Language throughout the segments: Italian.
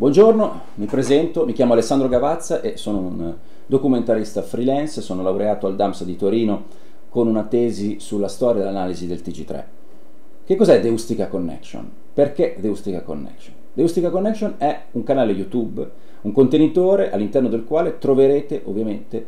Buongiorno, mi presento, mi chiamo Alessandro Gavazza e sono un documentarista freelance, sono laureato al DAMS di Torino con una tesi sulla storia e l'analisi del TG3. Che cos'è Deustica Connection? Perché Deustica Connection? Deustica Connection è un canale YouTube, un contenitore all'interno del quale troverete ovviamente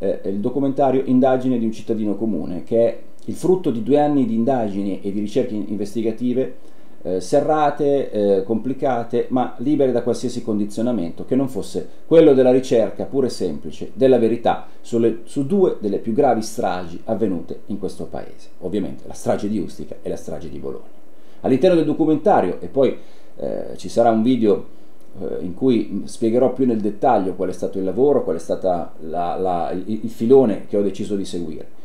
eh, il documentario Indagine di un cittadino comune, che è il frutto di due anni di indagini e di ricerche investigative eh, serrate, eh, complicate, ma libere da qualsiasi condizionamento, che non fosse quello della ricerca pura e semplice della verità sulle, su due delle più gravi stragi avvenute in questo paese, ovviamente la strage di Ustica e la strage di Bologna. All'interno del documentario, e poi eh, ci sarà un video eh, in cui spiegherò più nel dettaglio qual è stato il lavoro, qual è stato il, il filone che ho deciso di seguire.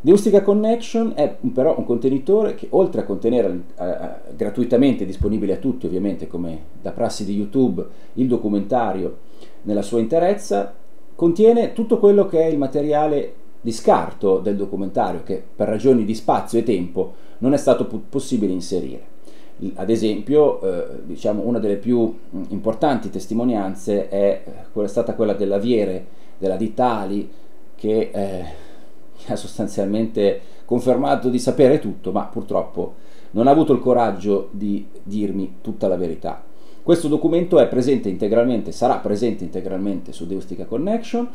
Deustica Connection è però un contenitore che oltre a contenere eh, gratuitamente disponibile a tutti ovviamente come da prassi di YouTube il documentario nella sua interezza contiene tutto quello che è il materiale di scarto del documentario che per ragioni di spazio e tempo non è stato possibile inserire. Ad esempio, eh, diciamo, una delle più importanti testimonianze è, è stata quella dell'aviere della Ditali che eh, ha sostanzialmente confermato di sapere tutto, ma purtroppo non ha avuto il coraggio di dirmi tutta la verità. Questo documento è presente integralmente, sarà presente integralmente su Deustica Connection,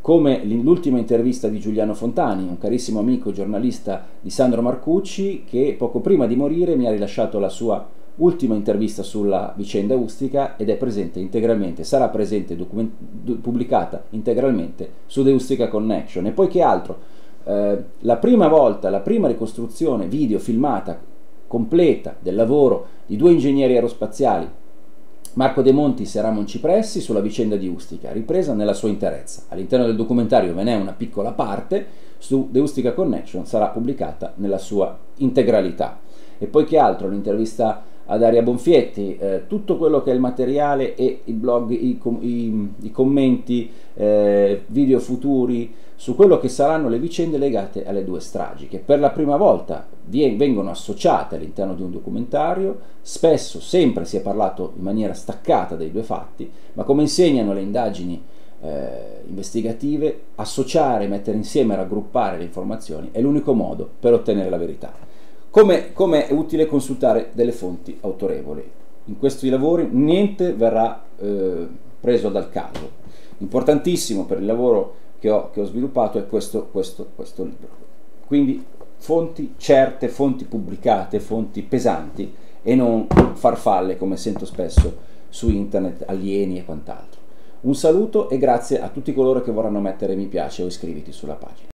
come l'ultima intervista di Giuliano Fontani, un carissimo amico giornalista di Sandro Marcucci, che poco prima di morire mi ha rilasciato la sua ultima intervista sulla vicenda Ustica ed è presente integralmente, sarà presente pubblicata integralmente su Deustica Connection. E poi che altro? Eh, la prima volta, la prima ricostruzione video filmata completa del lavoro di due ingegneri aerospaziali, Marco De Montis e Ramon Cipressi, sulla vicenda di Ustica, ripresa nella sua interezza. All'interno del documentario ve n'è una piccola parte, su The Ustica Connection sarà pubblicata nella sua integralità. E poi che altro? L'intervista a Daria Bonfietti, eh, tutto quello che è il materiale e i blog, i, i, i commenti, eh, video futuri su quello che saranno le vicende legate alle due stragi, che per la prima volta vengono associate all'interno di un documentario, spesso, sempre si è parlato in maniera staccata dei due fatti, ma come insegnano le indagini eh, investigative, associare, mettere insieme, raggruppare le informazioni è l'unico modo per ottenere la verità. Come, come è utile consultare delle fonti autorevoli? In questi lavori niente verrà eh, preso dal caso. Importantissimo per il lavoro che ho, che ho sviluppato è questo, questo, questo libro. Quindi fonti certe, fonti pubblicate, fonti pesanti e non farfalle come sento spesso su internet, alieni e quant'altro. Un saluto e grazie a tutti coloro che vorranno mettere mi piace o iscriviti sulla pagina.